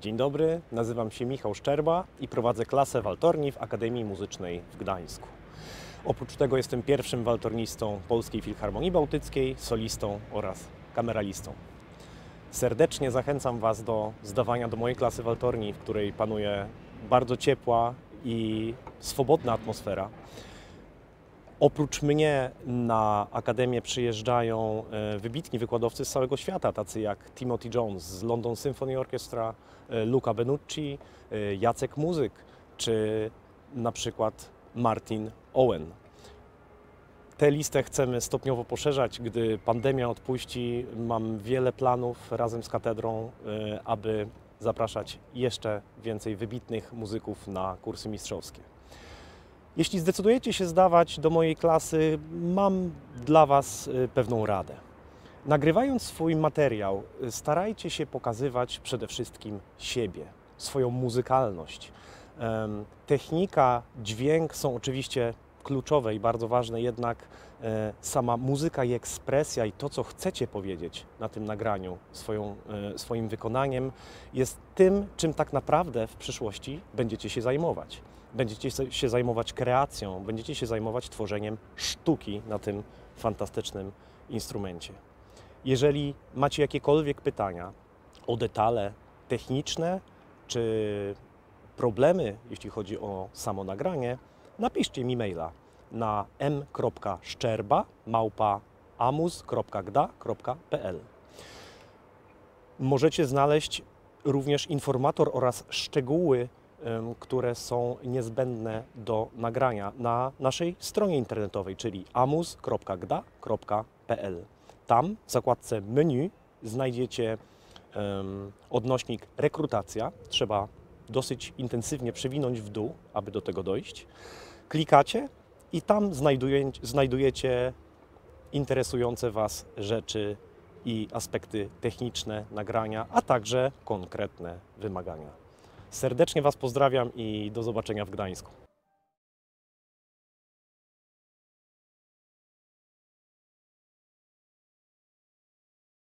Dzień dobry, nazywam się Michał Szczerba i prowadzę klasę waltorni w Akademii Muzycznej w Gdańsku. Oprócz tego jestem pierwszym waltornistą Polskiej Filharmonii Bałtyckiej, solistą oraz kameralistą. Serdecznie zachęcam Was do zdawania do mojej klasy waltorni, w której panuje bardzo ciepła i swobodna atmosfera. Oprócz mnie na Akademię przyjeżdżają e, wybitni wykładowcy z całego świata, tacy jak Timothy Jones z London Symphony Orchestra, e, Luca Benucci, e, Jacek Muzyk czy na przykład Martin Owen. Tę listę chcemy stopniowo poszerzać. Gdy pandemia odpuści, mam wiele planów razem z katedrą, aby zapraszać jeszcze więcej wybitnych muzyków na kursy mistrzowskie. Jeśli zdecydujecie się zdawać do mojej klasy, mam dla Was y, pewną radę. Nagrywając swój materiał, y, starajcie się pokazywać przede wszystkim siebie, swoją muzykalność. Technika, dźwięk są oczywiście kluczowe i bardzo ważne, jednak e, sama muzyka i ekspresja i to, co chcecie powiedzieć na tym nagraniu swoją, e, swoim wykonaniem, jest tym, czym tak naprawdę w przyszłości będziecie się zajmować. Będziecie się zajmować kreacją, będziecie się zajmować tworzeniem sztuki na tym fantastycznym instrumencie. Jeżeli macie jakiekolwiek pytania o detale techniczne czy problemy, jeśli chodzi o samo nagranie, napiszcie mi maila na m.szczerba małpa amuz.gda.pl. Możecie znaleźć również informator oraz szczegóły, które są niezbędne do nagrania na naszej stronie internetowej, czyli amuz.gda.pl. Tam w zakładce menu znajdziecie em, odnośnik rekrutacja. Trzeba dosyć intensywnie przewinąć w dół, aby do tego dojść. Klikacie i tam znajduje, znajdujecie interesujące Was rzeczy i aspekty techniczne nagrania, a także konkretne wymagania. Serdecznie Was pozdrawiam i do zobaczenia w Gdańsku.